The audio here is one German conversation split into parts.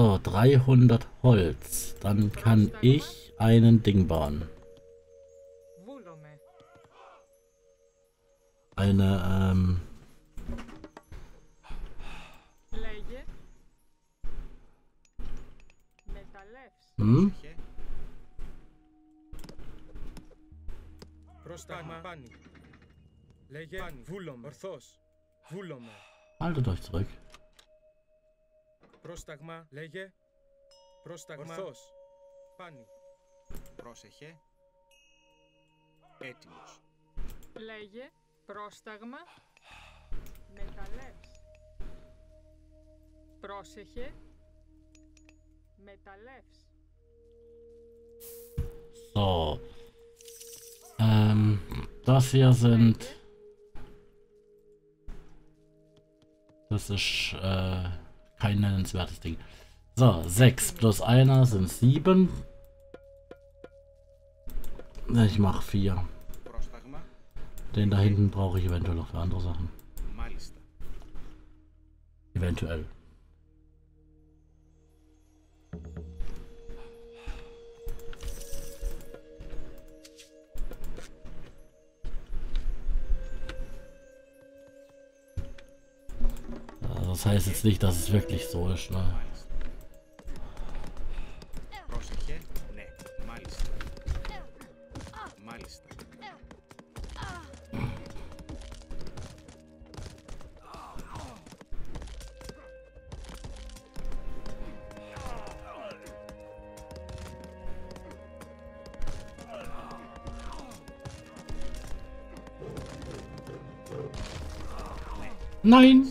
So, 300 Holz. Dann kann ich einen Ding bauen. Eine, ähm... Hm? Haltet euch zurück. Πρόσταγμα. Λέγε. Πρόσταγμα. Ορθός. Πάνι. Πρόσεχε. Έτοιμος. Λέγε. Πρόσταγμα. Μεταλλεύς. Πρόσεχε. Μεταλλεύς. So. Ähm, das hier sind... Das ist äh, kein nennenswertes Ding. So, 6 plus 1 sind 7. Ich mache 4. Den da hinten brauche ich eventuell noch für andere Sachen. Eventuell. Das heißt jetzt nicht, dass es wirklich so ist, ne? Nein!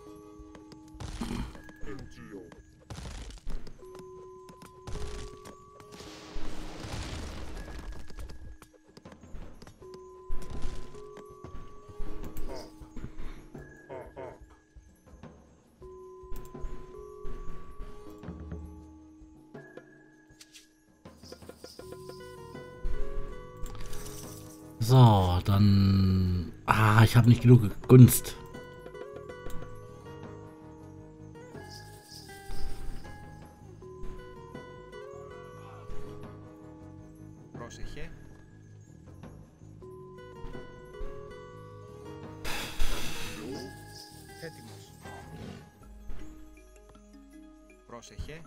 So, dann... Ah, ich habe nicht genug Gunst. Πρόσεχε.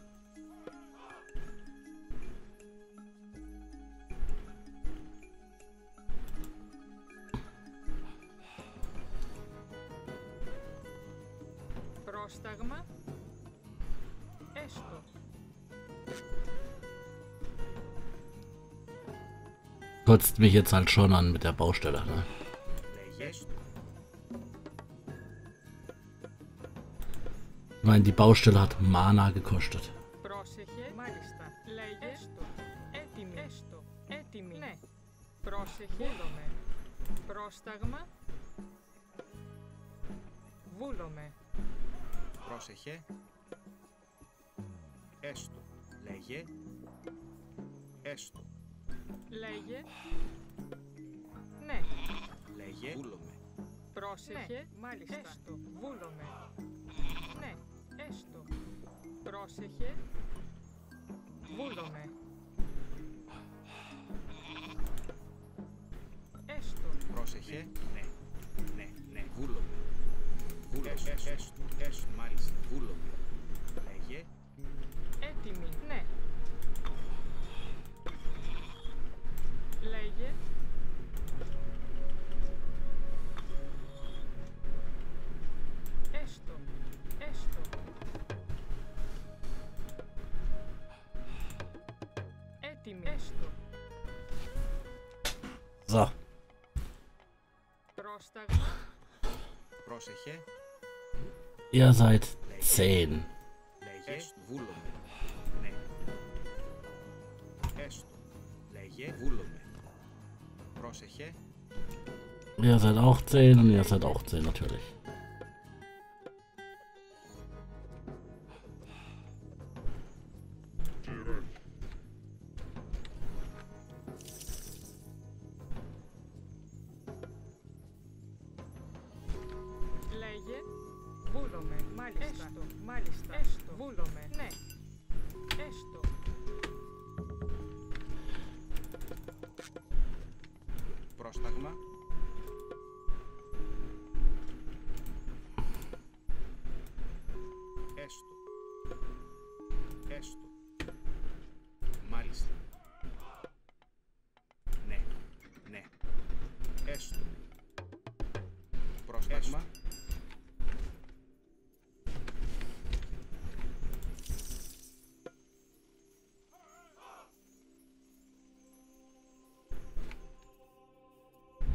Πρόσταγμα. Έστω. Kotzt mich jetzt halt schon an mit der Baustelle, ne? Ich meine, die Baustelle hat Mana gekostet. Πρόσεχε. Μάλιστα. Λέγε. Έστω. Έτοιμη. Έστω. Έτοιμη. Ναι. Πρόσεχε. Βούλομαι. Πρόσταγμα. Βούλομαι. Πρόσεχε. Έστω. Λέγε. Έστω. Λέγε. Ναι. Λέγε. Βούλομαι. Πρόσεχε. Μάλιστα. Έστω. Βούλομαι. Έστω. Πρόσεχε. Βούλωνε. Έστω. Πρόσεχε. Ναι. Ναι, ναι. Βούλωνε. Ε, ε, Βούλωσε. Έστω. Έστω. Μάλιστα. Βούλωνε. Λέγε. Ihr seid zehn. Ihr seid auch zehn und ihr seid auch zehn natürlich. masz tak?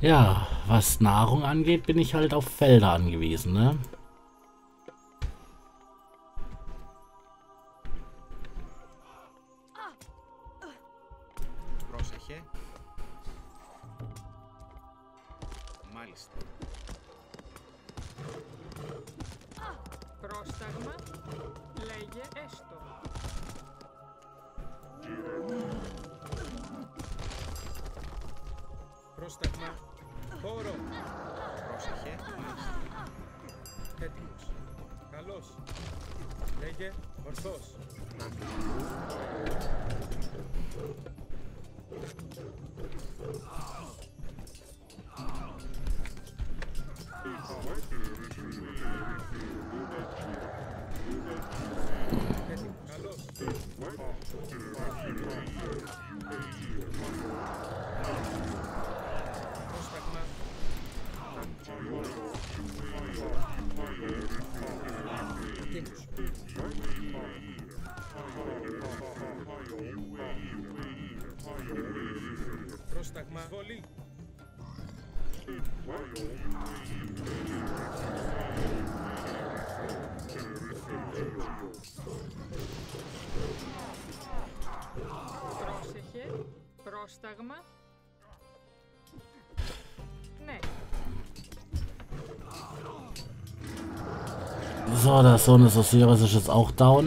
Ja, was Nahrung angeht, bin ich halt auf Felder angewiesen, ne? Πρόσεχε. Μάλιστα. Πρόσταγμα. Έτοιμος. Καλός. Λέγε. Ορθός. Έτοιμος. Πρόσταγμα. Ναι. So, der Sohn des Osiris ist jetzt auch down.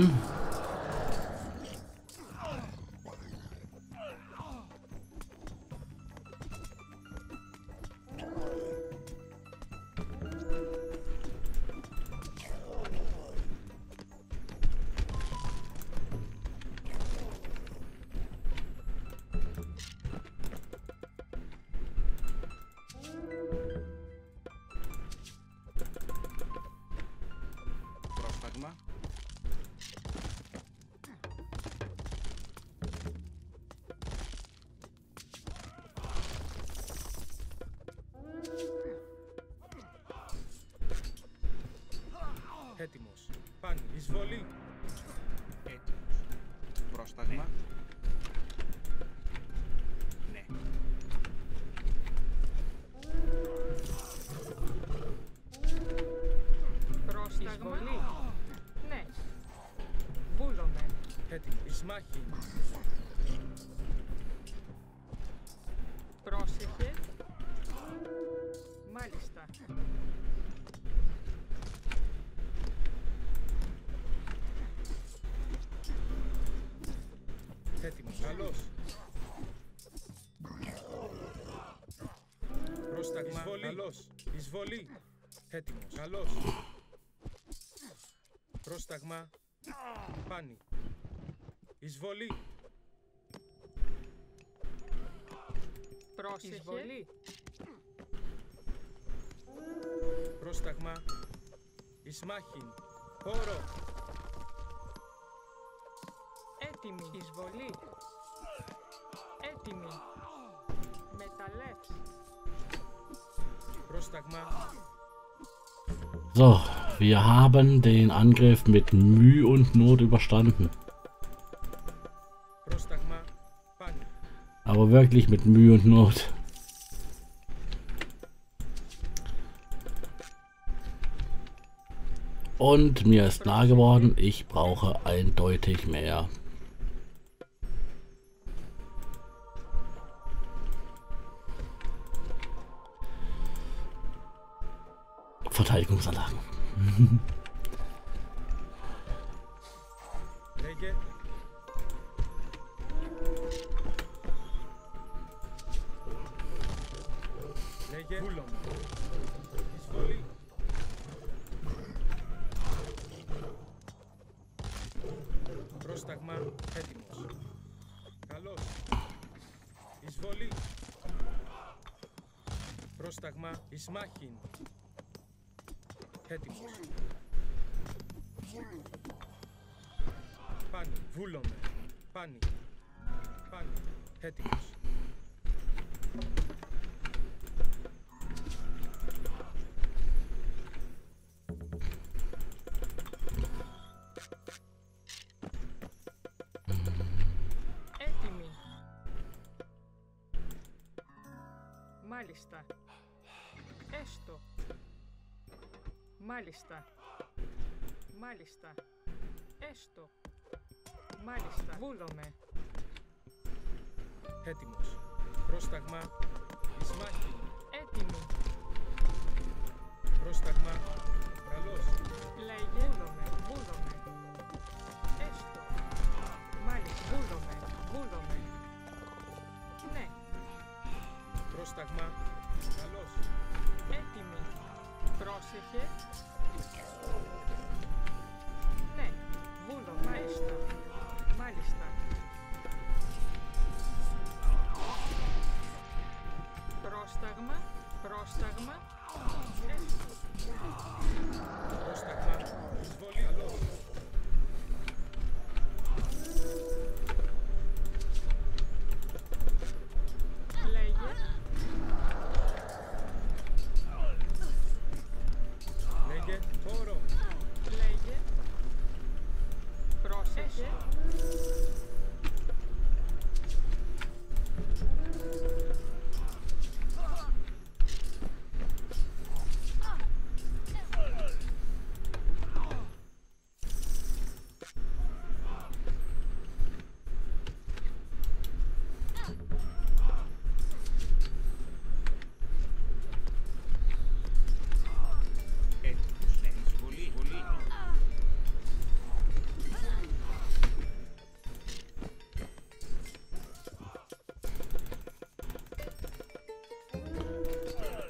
Εισβολή. Έτοιμος. Πρόσταγμα. Εισβολή. Έτοιμος. Καλός. Πρόσταγμα. Πάνι. Εισβολή. Πρόσεχε. Εισβολή. Πρόσταγμα. Εις μάχην. Χώρο. Έτοιμη. Εισβολή. Έτοιμη. Μεταλλεύς. So, wir haben den Angriff mit Mühe und Not überstanden. Aber wirklich mit Mühe und Not. Und mir ist klar geworden, ich brauche eindeutig mehr Verteidigungsanlagen. Πρόσταγμα έτοιμος. Καλός. Εισβολή. Πρόσταγμα εισμάχην μάχην. Έτοιμος. Πάνι, βούλομαι. Πάνι. Πάνι. Έτοιμος. Έτοιμη. Μάλιστα. Έστω. Μάλιστα. Μάλιστα. Έστω. Μάλιστα. Βούλομαι. Έτοιμος. Πρόσταγμα εις μάχην. Έτοιμη. Πρόσταγμα. Καλώς. Λέγε. Βούλομαι. Βούλομαι. Έστω. Μάλιστα. Βούλομαι. Βούλομαι. Ναι. Πρόσταγμα. Καλώς. Έτοιμη. Πρόσεχε. Ναι. Βούλο. Μάλιστα. Μάλιστα. Πρόσταγμα. Πρόσταγμα. Έστω. Πρόσταγμα. Εισβολή.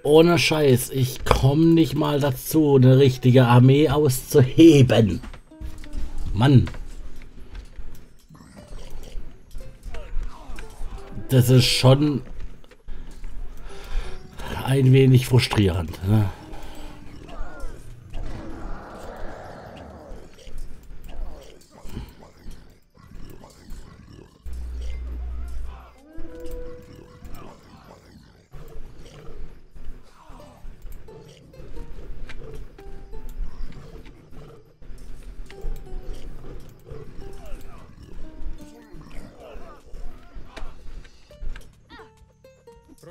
Ohne Scheiß, ich komme nicht mal dazu, eine richtige Armee auszuheben. Mann. Das ist schon ein wenig frustrierend. Ne?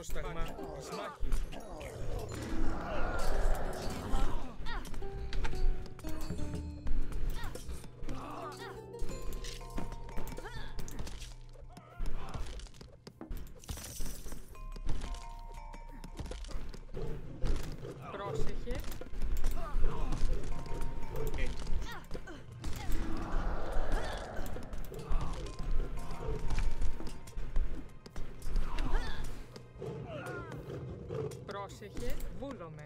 Πρόσταγμα εις μάχην. Προσεχέ, βούλομαι.